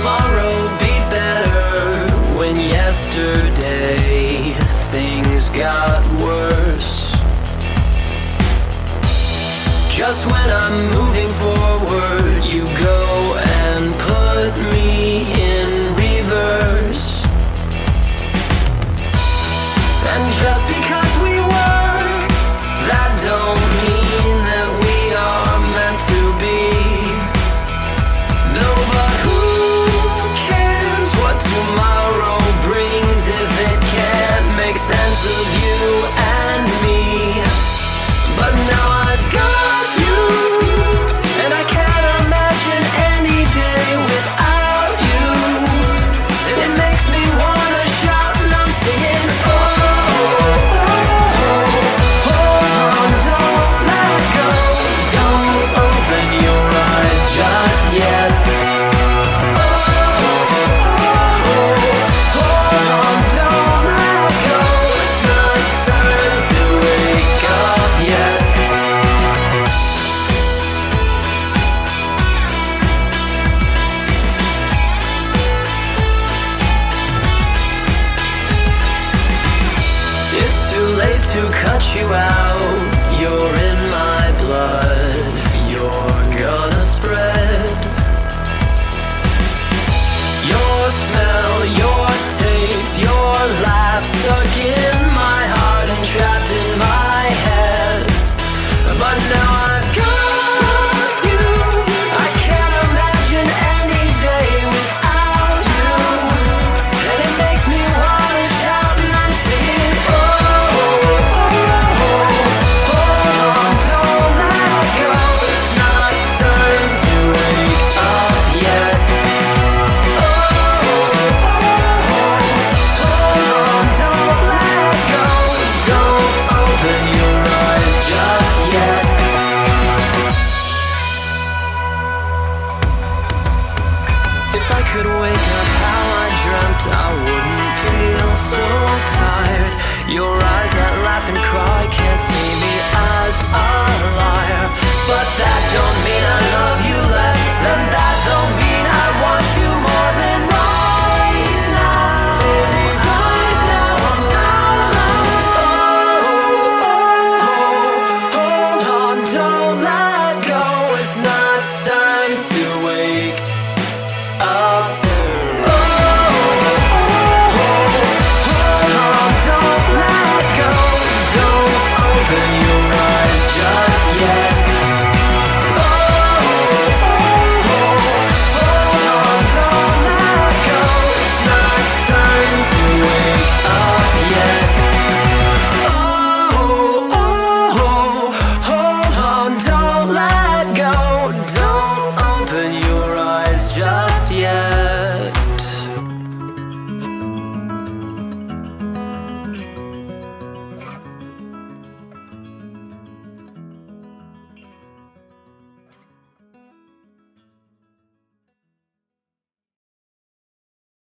tomorrow be better when yesterday things got worse? Just when I'm moving forward, you go. To cut you out. You're If I could wake up how I dreamt, I wouldn't feel so tired. Your eyes that laugh and cry can't see me as a liar, but that don't mean I'm.